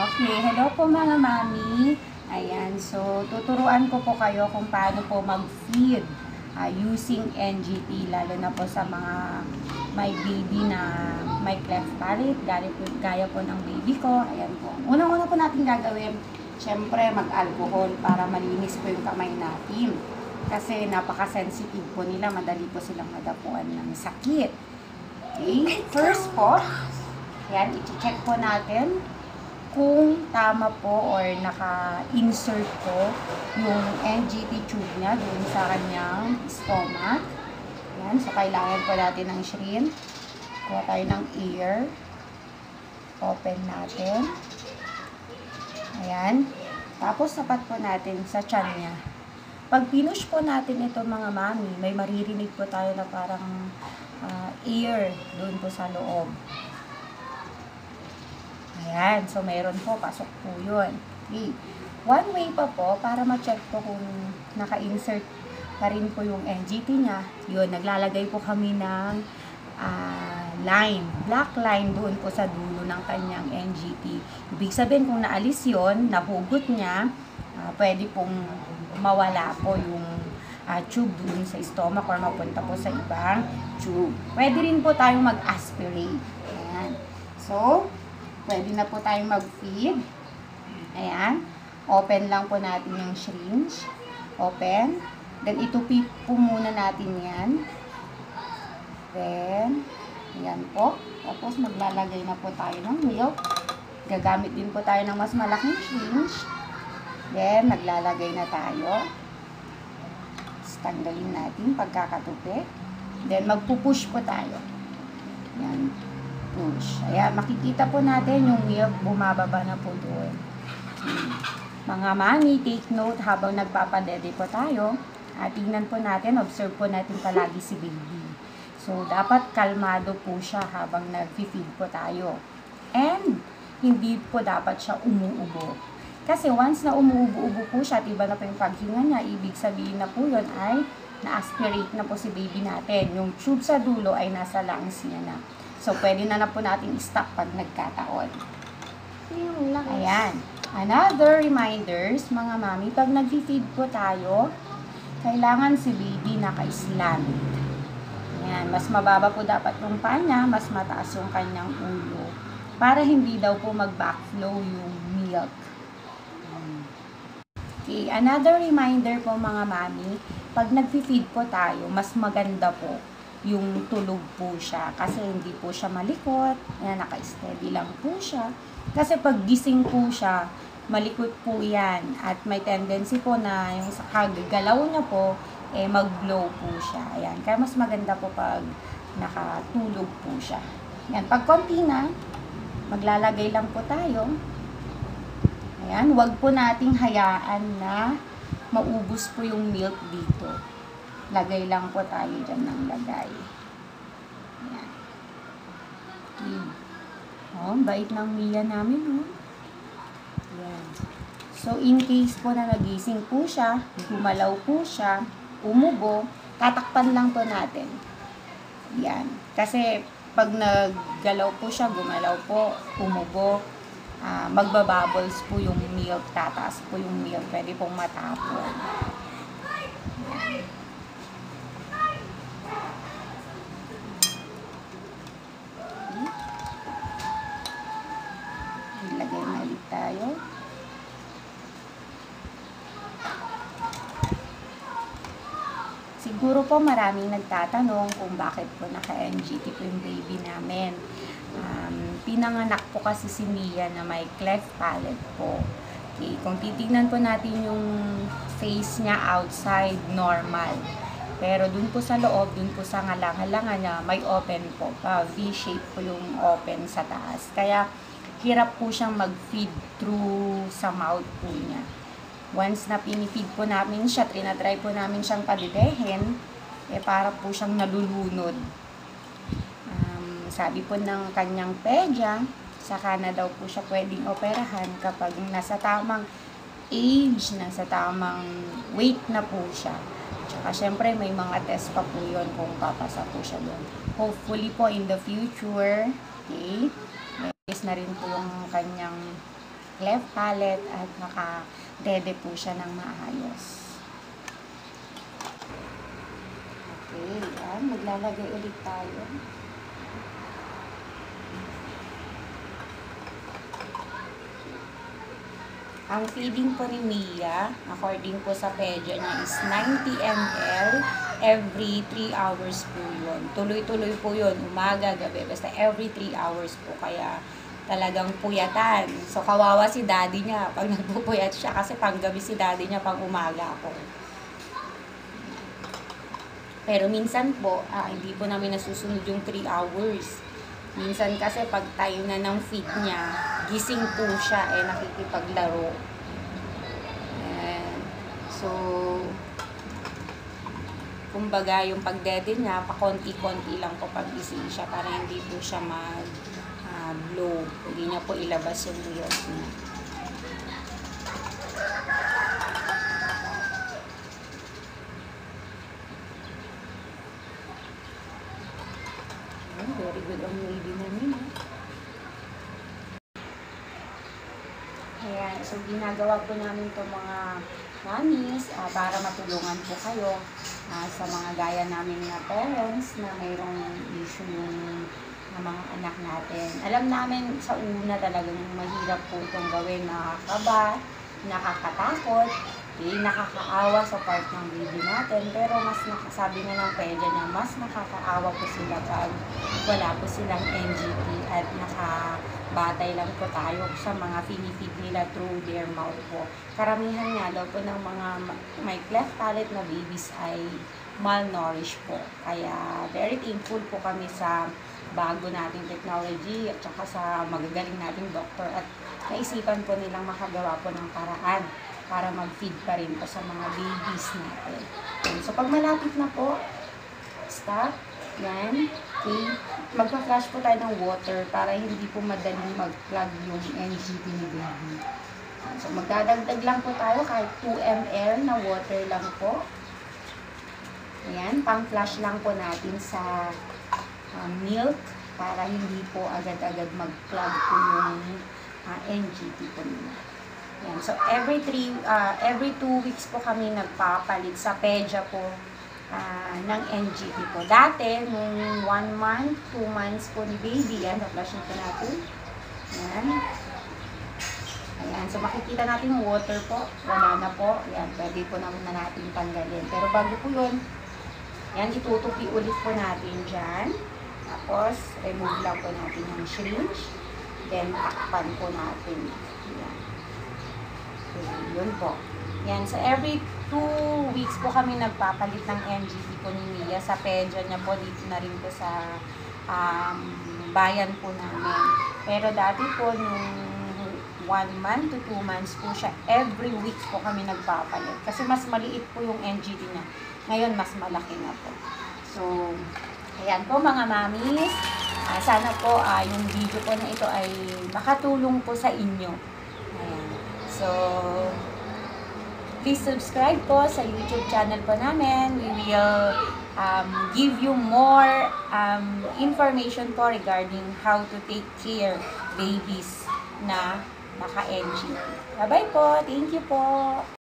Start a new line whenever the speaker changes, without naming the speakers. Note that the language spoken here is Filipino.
Okay, hello po mga mami. Ayan, so tuturuan ko po kayo kung paano po mag-feed ah, using NGT, lalo na po sa mga may baby na may cleft palate, gaya po, gaya po ng baby ko. Ayan po. Unang-una po natin gagawin, syempre mag-alcohol para malinis po yung kamay natin. Kasi napaka-sensitive po nila, madali po silang madapuan ng sakit. Okay, first po, ayan, i-check po natin kung tama po or naka-insert po yung NGT tube niya dun sa kanyang stomach. Yan. So, kailangan po natin ng shrimp. Kuha tayo ng ear. Open natin. Ayan. Tapos, sapat po natin sa chan niya. Pag pinush po natin ito mga mami, may maririnig po tayo na parang ah, ear doon po sa loob. Ayan, so meron po, pasok po yun. Okay. One way pa po, para ma-check po kung naka-insert pa rin po yung NGT niya, yun, naglalagay po kami ng ah, line, black line doon po sa dulo ng kanyang NGT. Ibig sabihin, kung naalis yon nahugot niya, ah, pwede pong mawala po yung ah, tube doon sa stomach or mapunta po sa ibang tube. Pwede rin po tayong mag-aspirate. Ayan. So, pwede na po tayong mag-feed. Ayan. Open lang po natin yung syringe. Open. Then, itupi po muna natin yan. Then, ayan po. Tapos, maglalagay na po tayo ng milk. Gagamit din po tayo ng mas malaking syringe. Then, maglalagay na tayo. Tapos, natin pagkakatupi. Then, magpupush po tayo. Ayan push. Ayan, makikita po natin yung milk bumababa na po doon. Mga mami, take note habang nagpapadede po tayo. At tingnan po natin, observe po natin palagi si baby. So, dapat kalmado po siya habang nag-feed po tayo. And, hindi po dapat siya umuubo. Kasi once na umuubo-ubo po siya, iba na po yung paghinga niya, ibig sabihin na po yun ay na-aspirate na po si baby natin. Yung tube sa dulo ay nasa lungs niya na. So, pwede na na po natin i-stop pag nagkataon. Ayan. Another reminders, mga mami, pag nag-feed po tayo, kailangan si baby naka-slant. Ayan. Mas mababa po dapat yung paa niya, mas mataas yung kanyang ulo. Para hindi daw po mag-backflow yung milk. Okay, another reminder po mga mami, pag nag-feed po tayo, mas maganda po yung tulog po siya. Kasi hindi po siya malikot. Ayan, naka-steady lang po siya. Kasi pag gising po siya, malikot po yan. At may tendency po na yung kagalaw niya po, eh mag-blow po siya. Ayan. Kaya mas maganda po pag nakatulog po siya. Ayan. Pag konti na, maglalagay lang po tayo. Ayan. Huwag po nating hayaan na maubos po yung milk dito. Lagay lang po tayo dyan ng lagay. Ayan. Okay. Oh, bait ng Mia namin, oh. Ayan. So, in case po na nagising po siya, gumalaw po siya, umubo, tatakpan lang po natin. Yan. Kasi, pag naggalaw po siya, gumalaw po, umubo, ah, magbabubbles po yung milk, tataas po yung milk, pwede pong matapon. Yan. Ilagay na ulit tayo. Siguro po maraming nagtatanong kung bakit po naka-NGT po yung baby namin. Um, pinanganak po kasi si Mia na may cleft palate po. Okay, kung titignan po natin yung face niya outside, normal. Pero dun po sa loob, dun po sa ngalang-halangan niya, may open po. V-shape po yung open sa taas. Kaya, hirap po siyang mag-feed through sa mouth po niya. Once na pinifeed po namin siya, trinatry po namin siyang padidehin, eh para po siyang nalulunod. Um, sabi po ng kanyang pedya, saka na daw po siya pwedeng operahan kapag nasa tamang age, nasa tamang weight na po siya. Tsaka syempre may mga test pa po yun kung papasa po siya doon. Hopefully po in the future, okay, is na rin po yung kanyang cleft palate at naka-dede po siya ng maayos. Okay, yan. Maglalagay ulit tayo. Ang feeding po ni Mia, according po sa pedya niya, is 90 ml every 3 hours po yun. Tuloy-tuloy po yun, umaga, gabi. Basta every 3 hours po. Kaya talagang puyatan. So, kawawa si daddy niya pag nagpupuyat siya kasi panggabi si daddy niya pang umaga po. Pero minsan po, ah, hindi po namin nasusunod yung 3 hours. Minsan kasi pag tayo na ng feed niya, gising po siya eh nakikipaglaro. Ayan. So, kumbaga yung pagdede niya, pa konti-konti lang po pag gising siya para hindi po siya mag blow. Hindi niya po ilabas yung milk niya. Ayan, very good ang lady namin. ah. Ayan, so ginagawa po namin to mga mamis ah, para matulungan po kayo ah, sa mga gaya namin na parents na mayroong issue yung na mga anak natin. Alam namin sa una talagang mahirap po itong gawin, nakakaba, nakakatakot, eh, nakakaawa sa part ng baby natin, pero mas nakasabi nga ng pedya niya, mas nakakaawa po sila pag wala po silang NGT at nakabatay lang po tayo sa mga finifeed nila through their mouth po. Karamihan nga daw po ng mga ma- may cleft palate na babies ay malnourished po. Kaya very thankful po kami sa bago nating technology at saka sa magagaling nating doktor at naisipan po nilang makagawa po ng paraan para mag-feed pa rin po sa mga babies natin. So, pag malapit na po, stop. Yan. Okay. Magpa-flash po tayo ng water para hindi po madaling mag-plug yung NGT ni baby. So, magdadagdag lang po tayo kahit 2 ml na water lang po. Ayan, pang-flash lang po natin sa uh, milk para hindi po agad-agad mag-plug po yung uh, NGT po nila. Yan. So, every three, uh, every two weeks po kami nagpapalit sa pedya po ah, ng NGT po. Dati, nung one month, two months po ni baby, yan, na-flash na po natin. Yan. Ayan, so makikita natin yung water po. Wala na po. Yan, pwede po naman na natin tanggalin. Pero bago po yun, yan, itutupi ulit po natin dyan. Tapos, remove lang po natin yung syringe. Then, takpan po natin. Yan. Yun po. Yan. So, every two weeks po kami nagpapalit ng NGT po ni Mia. Sa pedya niya po, dito na rin po sa um, bayan po namin. Pero dati po, nung one month to two months po siya, every week po kami nagpapalit. Kasi mas maliit po yung NGT niya. Ngayon, mas malaki na po. So, ayan po mga mamis. Ah, sana po ah, yung video po na ito ay makatulong po sa inyo. So, please subscribe po sa YouTube channel po namin. We will um, give you more um, information po regarding how to take care babies na naka-NGT. Bye-bye po. Thank you po.